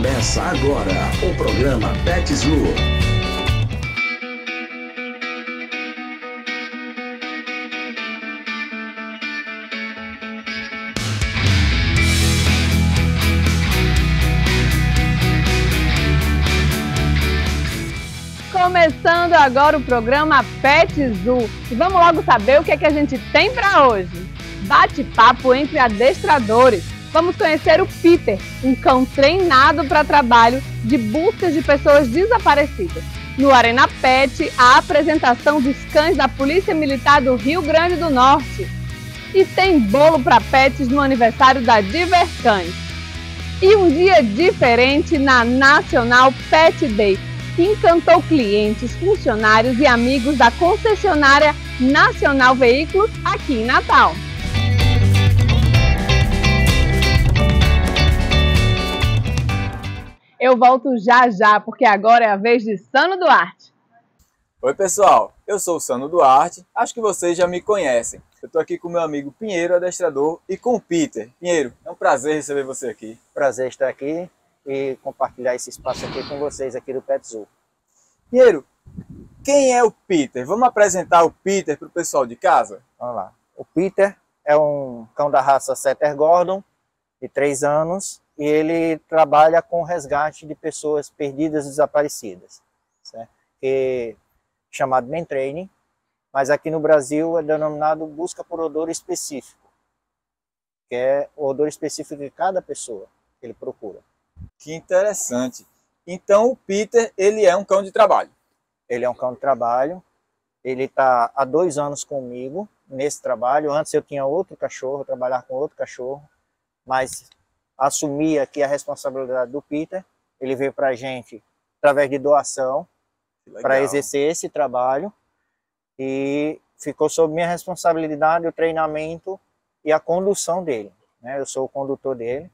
Começa agora o programa Pet Zoo. Começando agora o programa Pet Zoo. E vamos logo saber o que, é que a gente tem para hoje. Bate-papo entre adestradores. Vamos conhecer o Peter, um cão treinado para trabalho de busca de pessoas desaparecidas. No Arena Pet, a apresentação dos cães da Polícia Militar do Rio Grande do Norte. E tem bolo para pets no aniversário da Divercães. E um dia diferente na Nacional Pet Day, que encantou clientes, funcionários e amigos da concessionária Nacional Veículos aqui em Natal. Eu volto já já, porque agora é a vez de Sano Duarte. Oi, pessoal. Eu sou o Sano Duarte. Acho que vocês já me conhecem. Eu estou aqui com meu amigo Pinheiro, adestrador, e com o Peter. Pinheiro, é um prazer receber você aqui. Prazer estar aqui e compartilhar esse espaço aqui com vocês aqui do Pet Zoo. Pinheiro, quem é o Peter? Vamos apresentar o Peter para o pessoal de casa? Vamos lá. O Peter é um cão da raça Setter Gordon, de 3 anos, e ele trabalha com resgate de pessoas perdidas e desaparecidas, certo? Que, chamado Men Training, mas aqui no Brasil é denominado busca por odor específico, que é o odor específico de cada pessoa que ele procura. Que interessante. Então o Peter, ele é um cão de trabalho. Ele é um cão de trabalho, ele está há dois anos comigo nesse trabalho. Antes eu tinha outro cachorro, trabalhar com outro cachorro, mas assumi aqui a responsabilidade do Peter. Ele veio para a gente através de doação para exercer esse trabalho e ficou sob minha responsabilidade o treinamento e a condução dele. Né? Eu sou o condutor dele.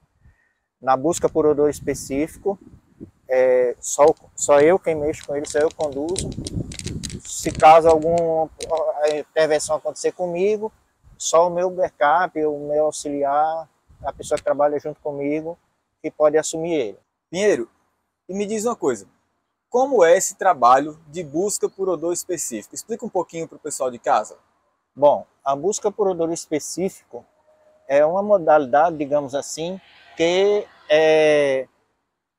Na busca por odor específico, é, só, só eu quem mexo com ele, só eu conduzo. Se caso alguma intervenção acontecer comigo, só o meu backup, o meu auxiliar a pessoa que trabalha junto comigo que pode assumir ele. Pinheiro, e me diz uma coisa, como é esse trabalho de busca por odor específico? Explica um pouquinho para o pessoal de casa. Bom, a busca por odor específico é uma modalidade, digamos assim, que é,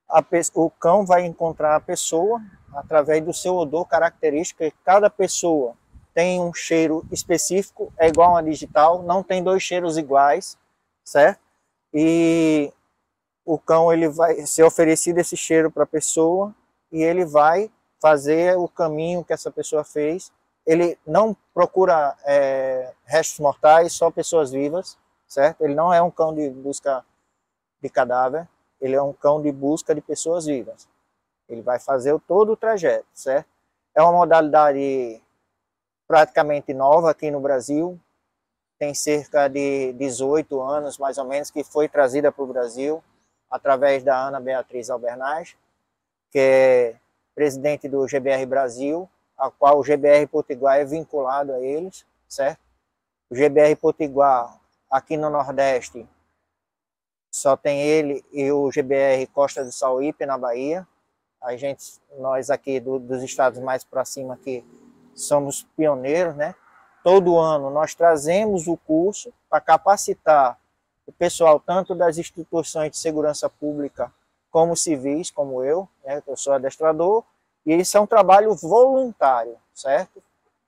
a, o cão vai encontrar a pessoa através do seu odor característico. Cada pessoa tem um cheiro específico, é igual a digital, não tem dois cheiros iguais, certo? E o cão ele vai ser oferecido esse cheiro para a pessoa e ele vai fazer o caminho que essa pessoa fez. Ele não procura é, restos mortais, só pessoas vivas, certo? Ele não é um cão de busca de cadáver, ele é um cão de busca de pessoas vivas. Ele vai fazer todo o trajeto, certo? É uma modalidade praticamente nova aqui no Brasil, tem cerca de 18 anos, mais ou menos, que foi trazida para o Brasil através da Ana Beatriz Albernaz, que é presidente do GBR Brasil, a qual o GBR Potiguar é vinculado a eles, certo? O GBR Potiguar, aqui no Nordeste, só tem ele e o GBR Costa do Sauípe, na Bahia. A gente, nós aqui do, dos estados mais para cima aqui, somos pioneiros, né? Todo ano nós trazemos o curso para capacitar o pessoal tanto das instituições de segurança pública como civis, como eu, né, eu sou adestrador, e isso é um trabalho voluntário, certo?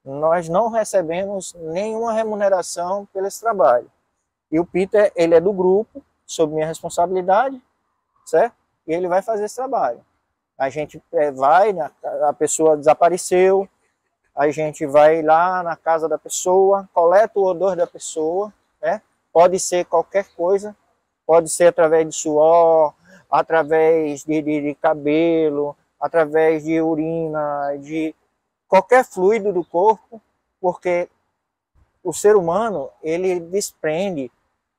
Nós não recebemos nenhuma remuneração pelo esse trabalho. E o Peter, ele é do grupo, sob minha responsabilidade, certo? E ele vai fazer esse trabalho. A gente é, vai, né, a pessoa desapareceu, a gente vai lá na casa da pessoa, coleta o odor da pessoa, né? Pode ser qualquer coisa, pode ser através de suor, através de, de, de cabelo, através de urina, de qualquer fluido do corpo, porque o ser humano ele desprende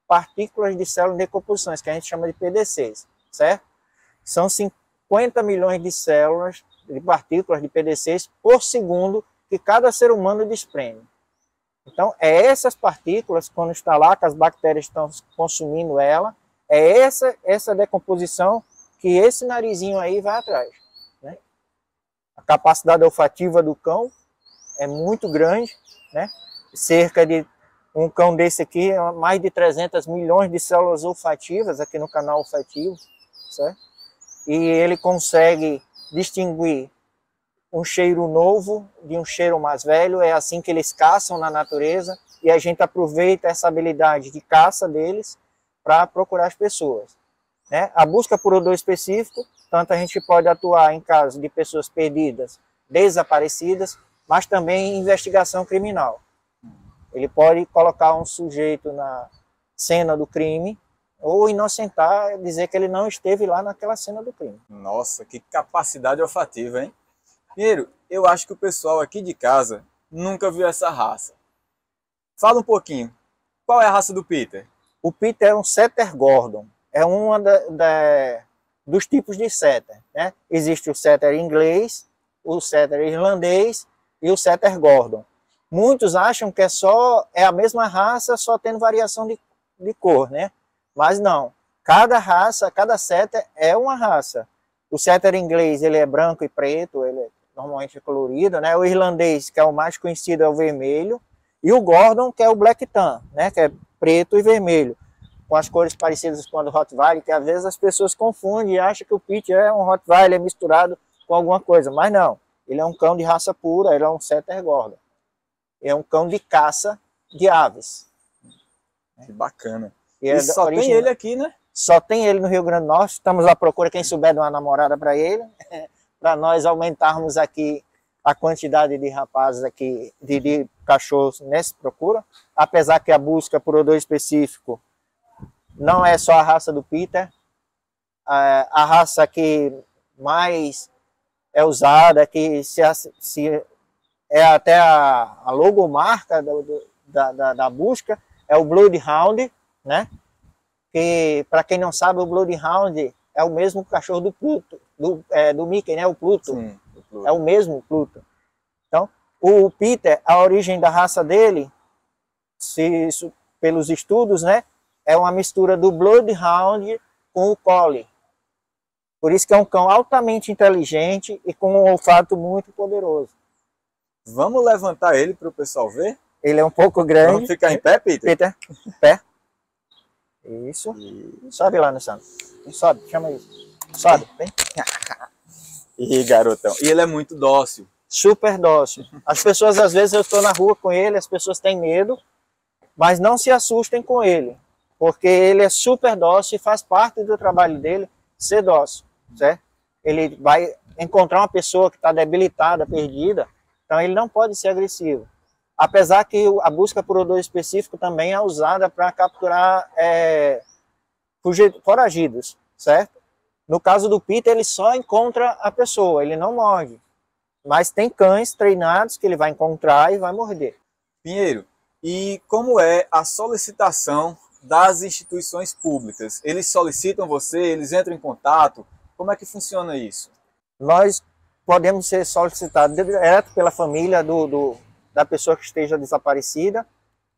partículas de células de decomposição, que a gente chama de PDCs, certo? São 50 milhões de células de partículas de PDCs por segundo que cada ser humano desprende. Então, é essas partículas, quando está lá, que as bactérias estão consumindo ela, é essa, essa decomposição que esse narizinho aí vai atrás. Né? A capacidade olfativa do cão é muito grande, né? cerca de um cão desse aqui, mais de 300 milhões de células olfativas aqui no canal olfativo, certo? E ele consegue distinguir um cheiro novo de um cheiro mais velho, é assim que eles caçam na natureza, e a gente aproveita essa habilidade de caça deles para procurar as pessoas. Né? A busca por odor específico, tanto a gente pode atuar em casos de pessoas perdidas, desaparecidas, mas também em investigação criminal. Ele pode colocar um sujeito na cena do crime ou inocentar, dizer que ele não esteve lá naquela cena do crime. Nossa, que capacidade olfativa, hein? Primeiro, eu acho que o pessoal aqui de casa nunca viu essa raça. Fala um pouquinho, qual é a raça do Peter? O Peter é um Setter Gordon, é um dos tipos de Setter. Né? Existe o Setter inglês, o Setter irlandês e o Setter Gordon. Muitos acham que é só é a mesma raça, só tendo variação de, de cor, né? Mas não. Cada raça, cada setter é uma raça. O setter inglês, ele é branco e preto, ele é normalmente colorido, né? O irlandês, que é o mais conhecido, é o vermelho. E o Gordon, que é o Black Tan, né? Que é preto e vermelho. Com as cores parecidas com a do Rottweiler, que às vezes as pessoas confundem e acham que o Pit é um Rottweiler misturado com alguma coisa. Mas não. Ele é um cão de raça pura, ele é um setter Gordon é um cão de caça de aves. Que bacana. E, é e só origem... tem ele aqui, né? Só tem ele no Rio Grande do Norte. Estamos à procura, quem souber de uma namorada para ele, para nós aumentarmos aqui a quantidade de rapazes aqui, de, de cachorros nessa procura. Apesar que a busca por odor específico não é só a raça do Peter, a, a raça que mais é usada, que se, se é até a, a logomarca do, do, da, da, da, busca, é o Bloodhound, né? Que, para quem não sabe, o Bloodhound é o mesmo cachorro do Pluto, do, é, do Mickey, né? O Pluto. Sim, o Pluto. É o mesmo Pluto. Então, o Peter, a origem da raça dele, se isso, pelos estudos, né? É uma mistura do Bloodhound com o Collie. Por isso que é um cão altamente inteligente e com um olfato muito poderoso. Vamos levantar ele para o pessoal ver? Ele é um pouco grande. Vamos ficar em pé, Peter? Peter, pé. Isso. E... Sobe lá no santo. Sobe, chama isso. Sobe, vem. E garotão. E ele é muito dócil. Super dócil. As pessoas, às vezes, eu estou na rua com ele, as pessoas têm medo, mas não se assustem com ele, porque ele é super dócil e faz parte do trabalho dele ser dócil, certo? Ele vai encontrar uma pessoa que está debilitada, perdida, então ele não pode ser agressivo. Apesar que a busca por odor específico também é usada para capturar é, foragidos, certo? No caso do Peter, ele só encontra a pessoa, ele não morde. Mas tem cães treinados que ele vai encontrar e vai morder. Pinheiro, e como é a solicitação das instituições públicas? Eles solicitam você, eles entram em contato? Como é que funciona isso? Nós podemos ser solicitados direto pela família do, do, da pessoa que esteja desaparecida,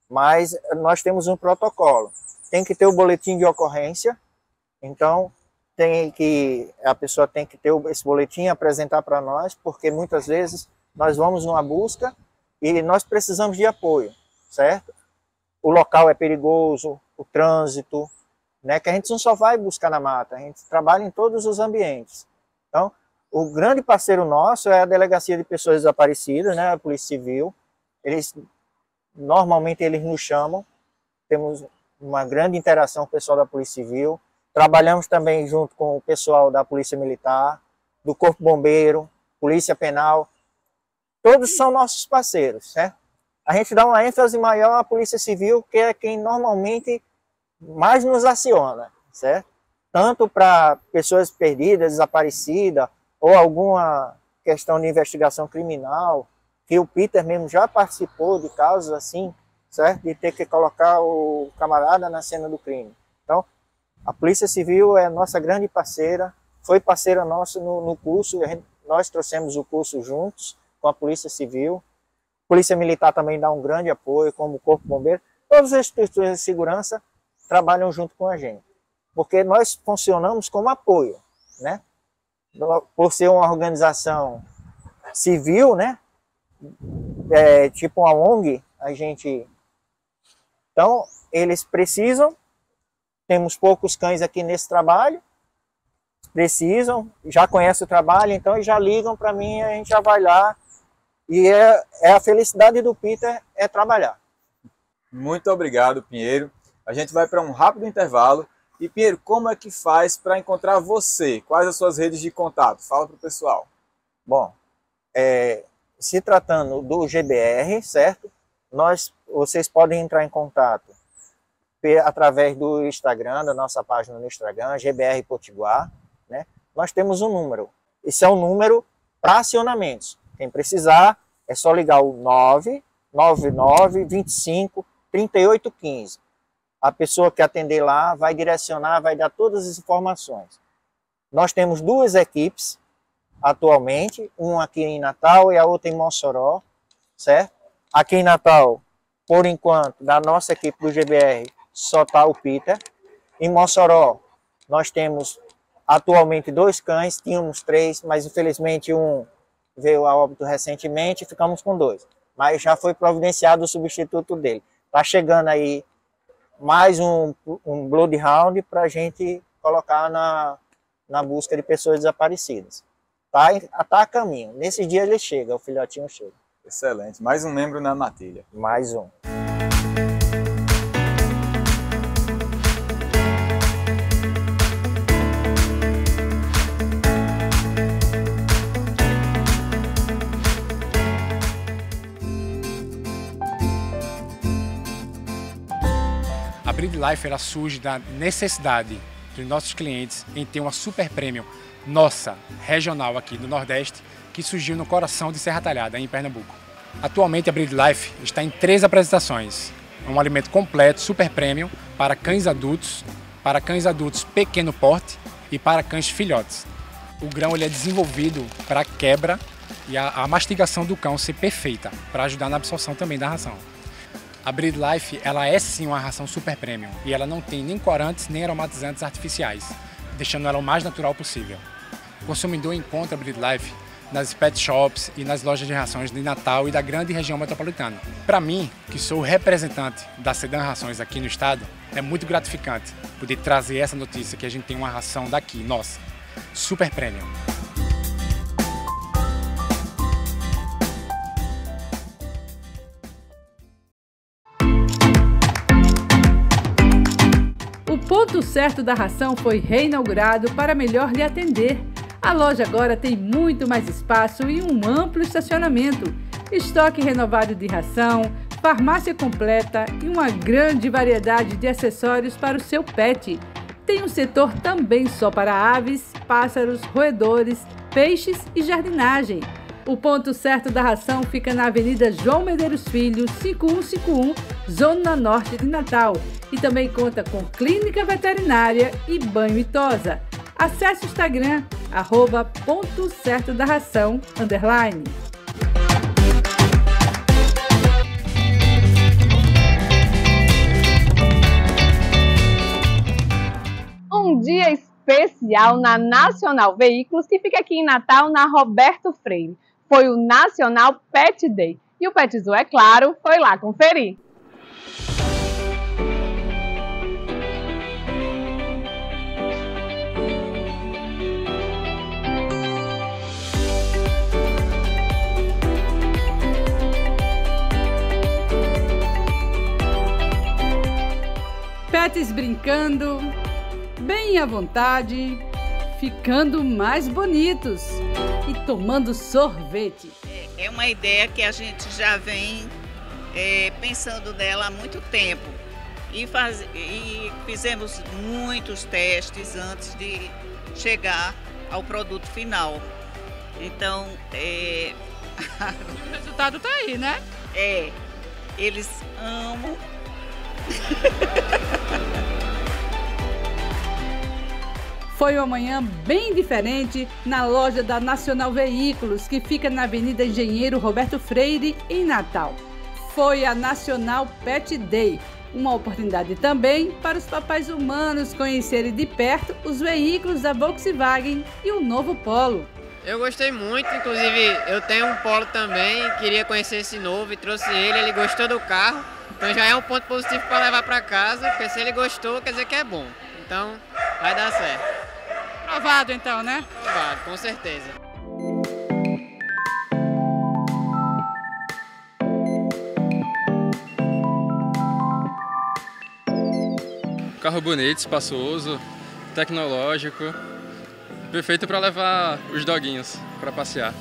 mas nós temos um protocolo. Tem que ter o boletim de ocorrência, então tem que a pessoa tem que ter esse boletim apresentar para nós, porque muitas vezes nós vamos numa busca e nós precisamos de apoio, certo? O local é perigoso, o trânsito, né? Que a gente não só vai buscar na mata, a gente trabalha em todos os ambientes. Então, o grande parceiro nosso é a Delegacia de Pessoas Desaparecidas, né, a Polícia Civil. Eles normalmente eles nos chamam. Temos uma grande interação com o pessoal da Polícia Civil. Trabalhamos também junto com o pessoal da Polícia Militar, do Corpo Bombeiro, Polícia Penal. Todos são nossos parceiros, certo? A gente dá uma ênfase maior à Polícia Civil, que é quem normalmente mais nos aciona, certo? Tanto para pessoas perdidas, desaparecidas, ou alguma questão de investigação criminal, que o Peter mesmo já participou de casos assim, certo? De ter que colocar o camarada na cena do crime. Então, a Polícia Civil é nossa grande parceira, foi parceira nossa no, no curso, gente, nós trouxemos o curso juntos com a Polícia Civil. A Polícia Militar também dá um grande apoio, como o Corpo Bombeiro. Todas as estruturas de segurança trabalham junto com a gente, porque nós funcionamos como apoio né? Por ser uma organização civil, né? É, tipo uma ONG, a gente... Então, eles precisam, temos poucos cães aqui nesse trabalho, precisam, já conhecem o trabalho, então já ligam para mim, a gente já vai lá. E é, é a felicidade do Peter é trabalhar. Muito obrigado, Pinheiro. A gente vai para um rápido intervalo. E Pinheiro, como é que faz para encontrar você? Quais as suas redes de contato? Fala para o pessoal. Bom, é, se tratando do GBR, certo? Nós, vocês podem entrar em contato através do Instagram, da nossa página no Instagram, GBR Potiguar, né? Nós temos um número. Esse é um número para acionamentos. Quem precisar, é só ligar o 999 25 3815. A pessoa que atender lá vai direcionar, vai dar todas as informações. Nós temos duas equipes atualmente, uma aqui em Natal e a outra em Mossoró, certo? Aqui em Natal, por enquanto, da nossa equipe do GBR, só está o Peter. Em Mossoró, nós temos atualmente dois cães, tínhamos três, mas infelizmente um veio a óbito recentemente e ficamos com dois. Mas já foi providenciado o substituto dele. Está chegando aí mais um, um Bloodhound para a gente colocar na, na busca de pessoas desaparecidas. Tá, tá a caminho. Nesse dia ele chega, o filhotinho chega. Excelente. Mais um membro na matilha. Mais um. A Breed Life ela surge da necessidade dos nossos clientes em ter uma super premium nossa, regional aqui do Nordeste, que surgiu no coração de Serra Talhada, em Pernambuco. Atualmente a Breed Life está em três apresentações. É um alimento completo, super premium, para cães adultos, para cães adultos pequeno porte e para cães filhotes. O grão ele é desenvolvido para quebra e a, a mastigação do cão ser perfeita, para ajudar na absorção também da ração. A Breed Life ela é sim uma ração super premium e ela não tem nem corantes nem aromatizantes artificiais, deixando ela o mais natural possível. O consumidor encontra a Breed Life nas pet shops e nas lojas de rações de Natal e da grande região metropolitana. Para mim, que sou o representante da Sedan Rações aqui no estado, é muito gratificante poder trazer essa notícia que a gente tem uma ração daqui, nossa, super premium. ponto certo da ração foi reinaugurado para melhor lhe atender. A loja agora tem muito mais espaço e um amplo estacionamento, estoque renovado de ração, farmácia completa e uma grande variedade de acessórios para o seu pet. Tem um setor também só para aves, pássaros, roedores, peixes e jardinagem. O ponto certo da ração fica na Avenida João Medeiros Filho, 5151, Zona Norte de Natal. E também conta com clínica veterinária e banho e tosa. Acesse o Instagram, arroba ponto certo da ração, underline. Um dia especial na Nacional Veículos, que fica aqui em Natal, na Roberto Freire foi o Nacional Pet Day. E o Pet Zoo, é claro, foi lá conferir. Pets brincando, bem à vontade, ficando mais bonitos e tomando sorvete. É uma ideia que a gente já vem é, pensando nela há muito tempo e, faz, e fizemos muitos testes antes de chegar ao produto final. Então, é... o resultado está aí, né? É, eles amam. Foi uma manhã bem diferente na loja da Nacional Veículos, que fica na Avenida Engenheiro Roberto Freire, em Natal. Foi a Nacional Pet Day, Uma oportunidade também para os papais humanos conhecerem de perto os veículos da Volkswagen e o novo Polo. Eu gostei muito, inclusive eu tenho um Polo também, queria conhecer esse novo e trouxe ele, ele gostou do carro, então já é um ponto positivo para levar para casa, porque se ele gostou, quer dizer que é bom. Então vai dar certo. Aprovado então, né? Aprovado, com certeza. Carro bonito, espaçoso, tecnológico, perfeito para levar os doguinhos para passear.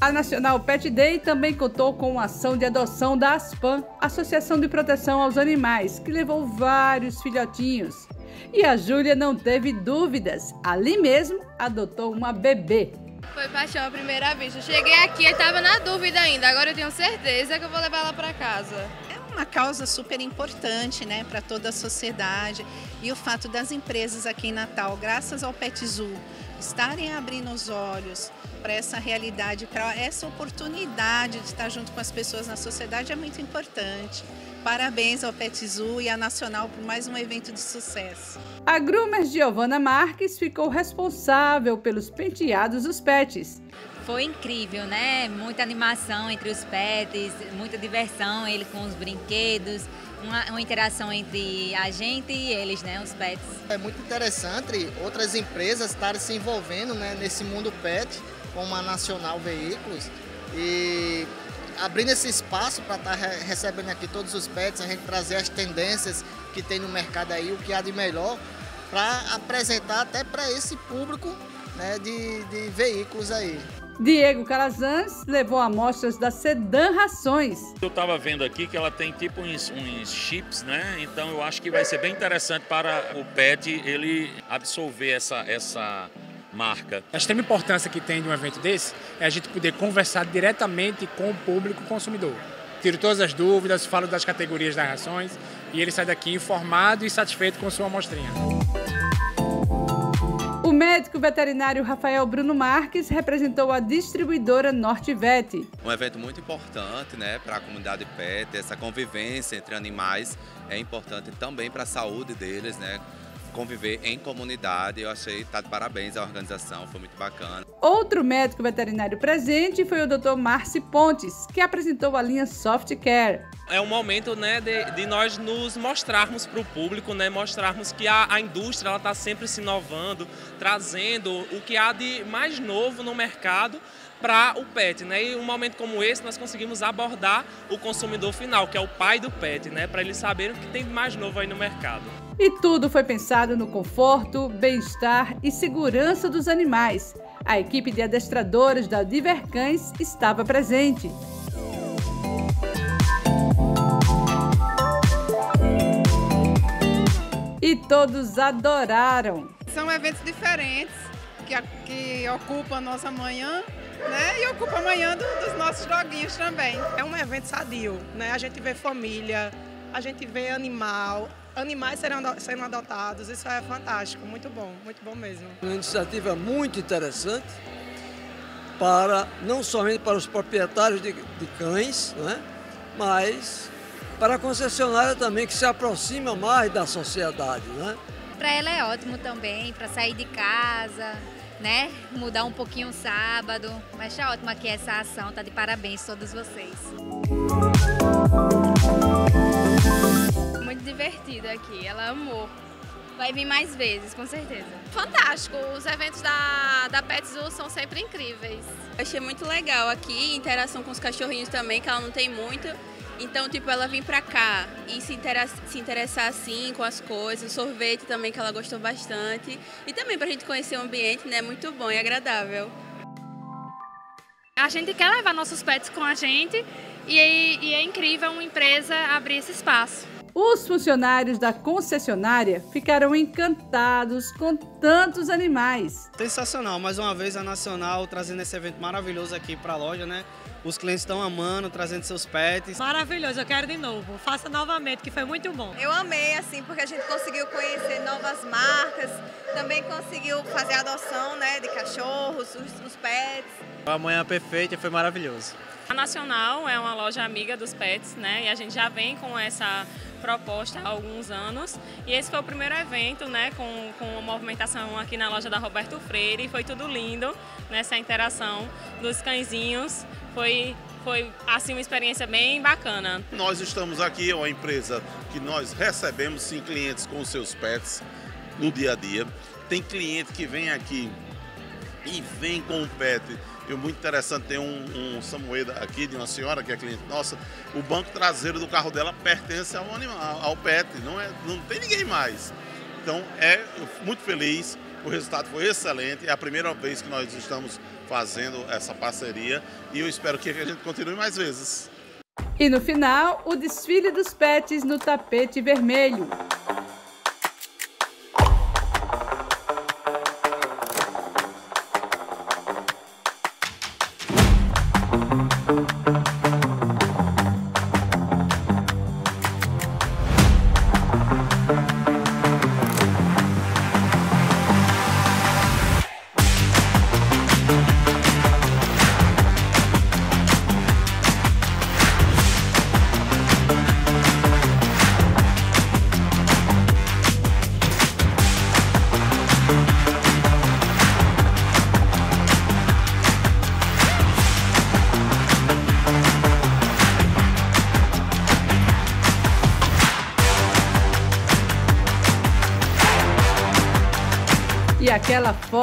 A Nacional Pet Day também contou com uma ação de adoção da ASPAN, Associação de Proteção aos Animais, que levou vários filhotinhos. E a Júlia não teve dúvidas, ali mesmo adotou uma bebê. Foi paixão à primeira vista. Cheguei aqui e estava na dúvida ainda, agora eu tenho certeza que eu vou levar ela para casa uma causa super importante né, para toda a sociedade. E o fato das empresas aqui em Natal, graças ao PetZoo, estarem abrindo os olhos para essa realidade, para essa oportunidade de estar junto com as pessoas na sociedade é muito importante. Parabéns ao PetZoo e à Nacional por mais um evento de sucesso. A Groomer Giovana Marques ficou responsável pelos penteados dos pets foi incrível, né? Muita animação entre os pets, muita diversão, ele com os brinquedos, uma, uma, interação entre a gente e eles, né? Os pets. É muito interessante outras empresas estarem se envolvendo né, nesse mundo pet, como a Nacional Veículos, e abrindo esse espaço para estar tá recebendo aqui todos os pets, a gente trazer as tendências que tem no mercado aí, o que há de melhor, para apresentar até para esse público né, de, de veículos aí. Diego Calazans levou amostras da Sedan Rações. Eu estava vendo aqui que ela tem tipo uns, uns, chips, né? Então eu acho que vai ser bem interessante para o pet ele absorver essa, essa marca. A extrema importância que tem de um evento desse é a gente poder conversar diretamente com o público consumidor. Tiro todas as dúvidas, falo das categorias das rações e ele sai daqui informado e satisfeito com sua amostrinha. O médico veterinário Rafael Bruno Marques representou a distribuidora Nortivete. Um evento muito importante né, para a comunidade pet, essa convivência entre animais é importante também para a saúde deles, né? Conviver em comunidade. Eu achei, tá de parabéns à organização, foi muito bacana. Outro médico veterinário presente foi o Dr. Marci Pontes, que apresentou a linha Soft Care. É um momento né, de, de nós nos mostrarmos para o público, né, mostrarmos que a, a indústria está sempre se inovando, trazendo o que há de mais novo no mercado para o pet, né? E um momento como esse nós conseguimos abordar o consumidor final, que é o pai do pet, né? Para eles saberem o que tem de mais novo aí no mercado. E tudo foi pensado no conforto, bem-estar e segurança dos animais. A equipe de adestradores da Divercães estava presente. E todos adoraram. São eventos diferentes que, que ocupam a nossa manhã né? E ocupa a manhã do, dos nossos joguinhos também. É um evento sadio, né? A gente vê família, a gente vê animal, animais serão, sendo adotados. Isso é fantástico, muito bom, muito bom mesmo. Uma iniciativa muito interessante para não somente para os proprietários de, de cães, né? mas para a concessionária também que se aproxima mais da sociedade. Né? Para ela é ótimo também, para sair de casa, né? Mudar um pouquinho o sábado. Mas tá ótimo aqui essa ação, tá de parabéns todos vocês. Muito divertido aqui, ela amou. Vai vir mais vezes, com certeza. Fantástico, os eventos da, da PetZoo são sempre incríveis. achei muito legal aqui, interação com os cachorrinhos também, que ela não tem muito. Então, tipo, ela vir pra cá e se, interessa, se interessar assim com as coisas, sorvete também que ela gostou bastante. E também pra gente conhecer o ambiente, né? Muito bom e agradável. A gente quer levar nossos pets com a gente e, e é incrível uma empresa abrir esse espaço. Os funcionários da concessionária ficaram encantados com tantos animais. Sensacional, mais uma vez a Nacional trazendo esse evento maravilhoso aqui para a loja, né? Os clientes estão amando, trazendo seus pets. Maravilhoso, eu quero de novo. Faça novamente, que foi muito bom. Eu amei, assim, porque a gente conseguiu conhecer novas marcas, também conseguiu fazer adoção, né, de cachorros, os, os pets. A manhã perfeita foi maravilhoso. A Nacional é uma loja amiga dos pets, né? E a gente já vem com essa proposta há alguns anos e esse foi o primeiro evento, né, com, com a movimentação aqui na loja da Roberto Freire e foi tudo lindo nessa interação dos cãezinhos. Foi foi assim uma experiência bem bacana. Nós estamos aqui, é uma empresa que nós recebemos sim clientes com seus pets no dia a dia. Tem cliente que vem aqui e vem com o pet. E muito interessante, tem um, um aqui de uma senhora que é cliente nossa. O banco traseiro do carro dela pertence ao animal, ao pet, não, é, não tem ninguém mais. Então é muito feliz, o resultado foi excelente. É a primeira vez que nós estamos fazendo essa parceria e eu espero que a gente continue mais vezes. E no final, o desfile dos pets no tapete vermelho.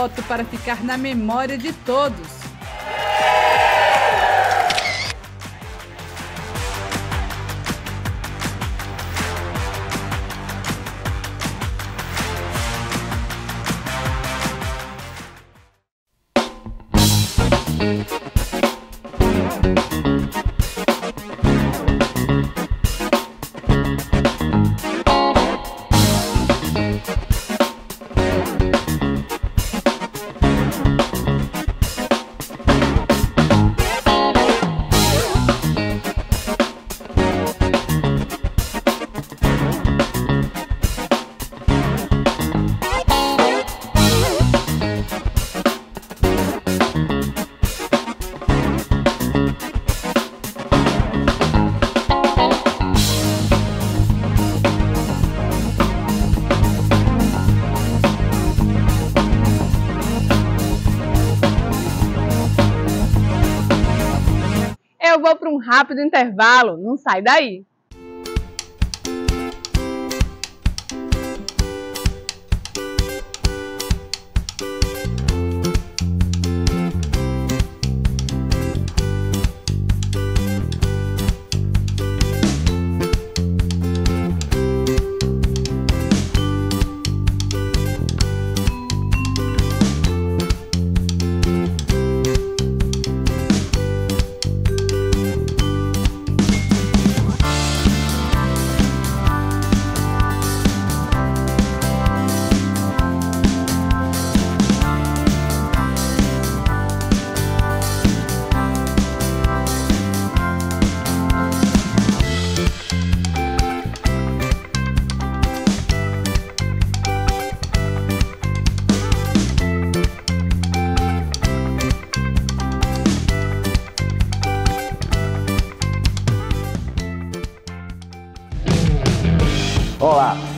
Foto para ficar na memória de todos. Eu vou para um rápido intervalo, não sai daí.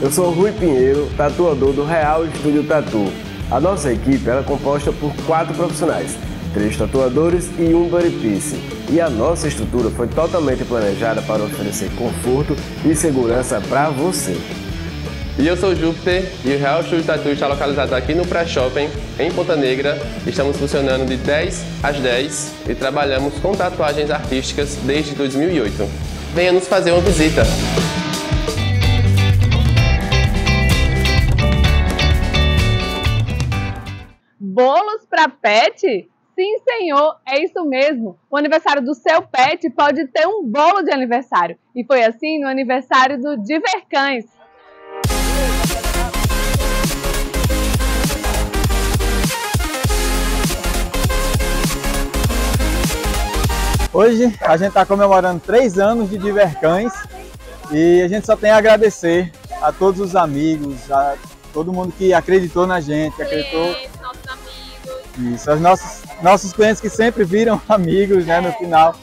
Eu sou Rui Pinheiro, tatuador do Real Estúdio Tatu. A nossa equipe é composta por quatro profissionais, três tatuadores e um bodypiece. E a nossa estrutura foi totalmente planejada para oferecer conforto e segurança para você. E eu sou Júpiter e o Real Estúdio Tatu está localizado aqui no Pré-Shopping, em Ponta Negra. Estamos funcionando de 10 às 10 e trabalhamos com tatuagens artísticas desde 2008. Venha nos fazer uma visita! Para pet? Sim, senhor, é isso mesmo. O aniversário do seu pet pode ter um bolo de aniversário. E foi assim no aniversário do Divercães. Hoje a gente está comemorando três anos de Divercães e a gente só tem a agradecer a todos os amigos, a todo mundo que acreditou na gente, que acreditou. Isso, os nossos, nossos clientes que sempre viram amigos né, no final.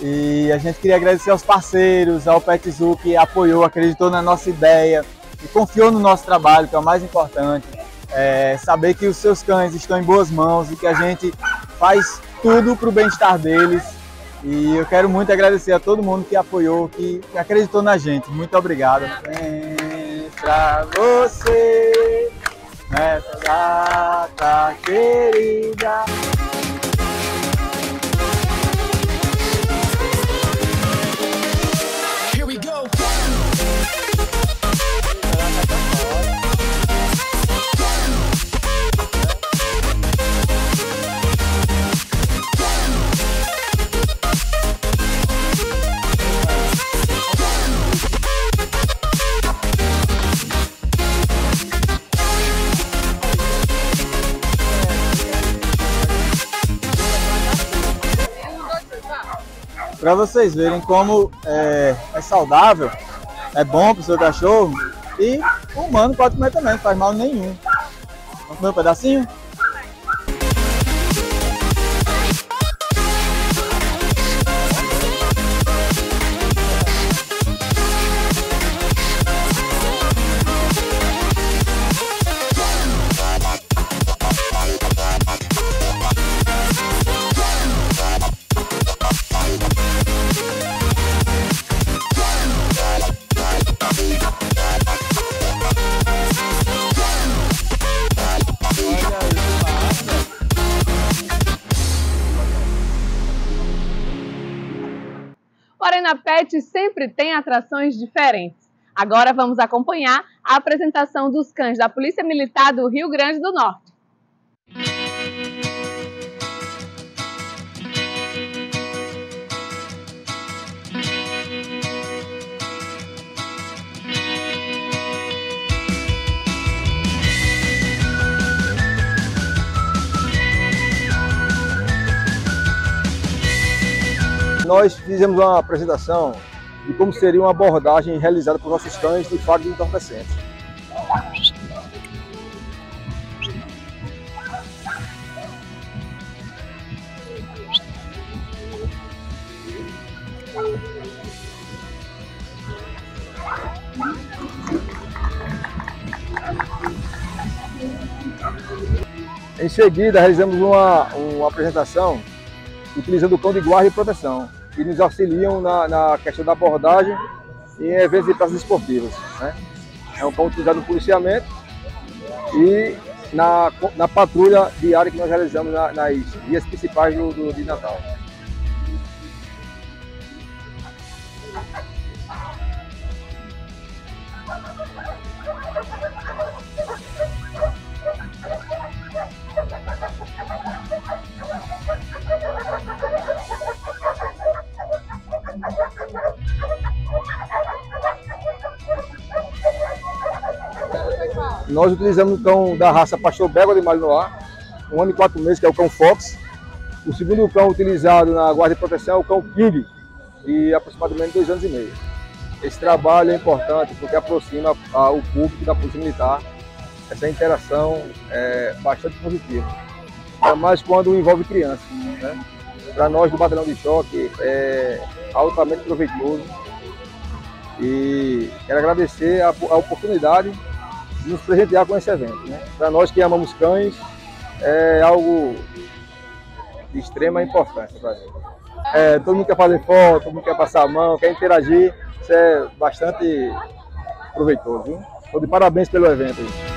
E a gente queria agradecer aos parceiros, ao PetZoo que apoiou, acreditou na nossa ideia e confiou no nosso trabalho, que é o mais importante. É saber que os seus cães estão em boas mãos e que a gente faz tudo para o bem-estar deles. E eu quero muito agradecer a todo mundo que apoiou, que, que acreditou na gente. Muito obrigado. Pra você, nessa data querida. Para vocês verem como é, é saudável, é bom para o seu cachorro e o humano pode comer também, não faz mal nenhum. Vamos comer um pedacinho? Pet sempre tem atrações diferentes. Agora vamos acompanhar a apresentação dos cães da Polícia Militar do Rio Grande do Norte. Nós fizemos uma apresentação de como seria uma abordagem realizada por nossos cães de fardo entorpecente. Em seguida, realizamos uma, uma apresentação utilizando o cão de guarda e proteção, que nos auxiliam na, na questão da abordagem em eventos de praças esportivas. Né? É um cão utilizado no policiamento e na, na patrulha diária que nós realizamos na, nas vias principais do, do, de Natal. Nós utilizamos o cão da raça Pastor Bégua de Malinois, um ano e quatro meses, que é o cão Fox. O segundo cão utilizado na guarda de proteção é o cão King, de aproximadamente dois anos e meio. Esse trabalho é importante porque aproxima a, o público da Polícia Militar. Essa interação é bastante positiva, ainda mais quando envolve crianças. Né? Para nós do Batalhão de Choque é altamente proveitoso e quero agradecer a, a oportunidade de nos presentear com esse evento. Né? Para nós que amamos cães, é algo de extrema importância para gente. É, todo mundo quer fazer foto, todo mundo quer passar a mão, quer interagir, isso é bastante proveitoso. Estou de parabéns pelo evento. Aí.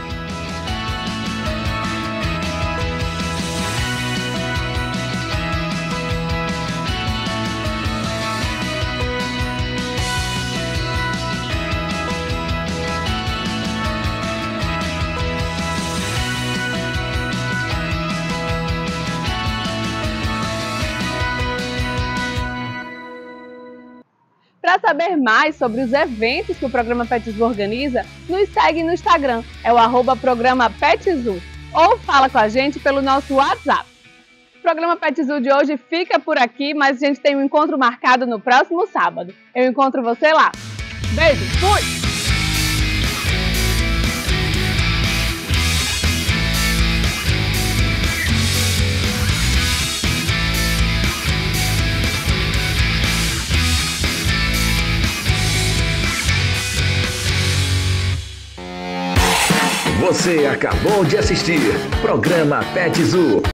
Para saber mais sobre os eventos que o programa Petzu organiza, nos segue no Instagram, é o arroba programa Petzu, ou fala com a gente pelo nosso WhatsApp. O programa Petzu de hoje fica por aqui, mas a gente tem um encontro marcado no próximo sábado. Eu encontro você lá. Beijo, fui! Você acabou de assistir programa Pet Zoo.